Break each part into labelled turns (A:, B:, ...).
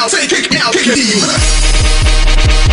A: Now take it, now kick it.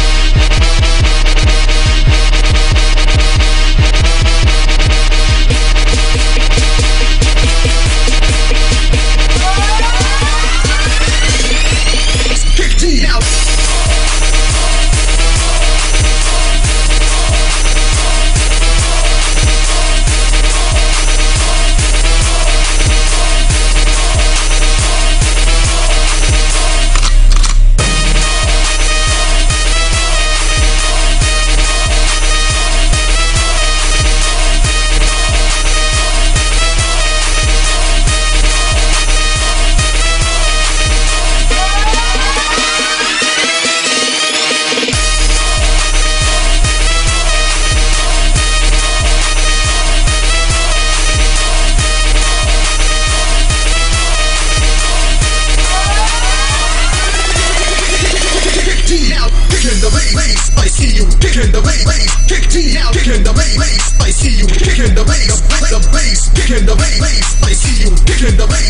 A: See you kicking the bass. Kick T now, kicking the bass. I see you kicking the bass. The bass, kicking the bass. I see you kicking the bass.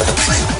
A: Thank you.